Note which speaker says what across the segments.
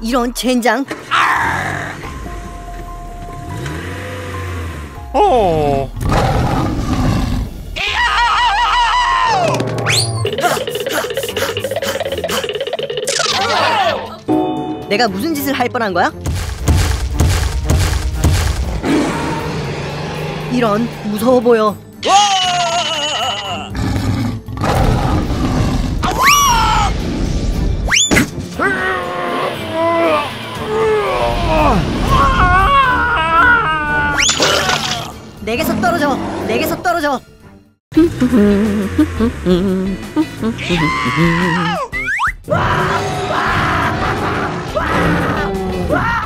Speaker 1: 이런 젠장.
Speaker 2: 어.
Speaker 1: 내가 무슨 짓을 할 뻔한 거야? 이런 무서워 보여. 내게서 떨어져. 내게서 떨어져.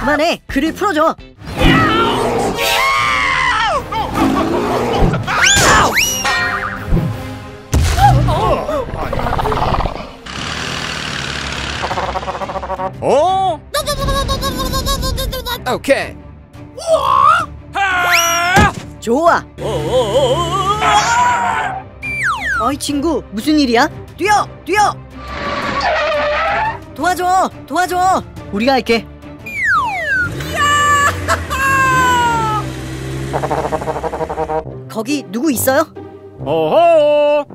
Speaker 1: 그만해. 글을 풀어줘.
Speaker 2: 어?
Speaker 3: Okay.
Speaker 1: 좋아. 어이 친구 무슨 일이야? 뛰어 뛰어. 도와줘 도와줘. 우리가 할게. 거기 누구 있어요?
Speaker 2: 어허.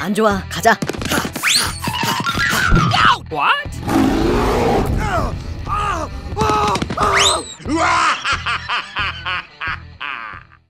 Speaker 1: 안 좋아 가자.
Speaker 3: What?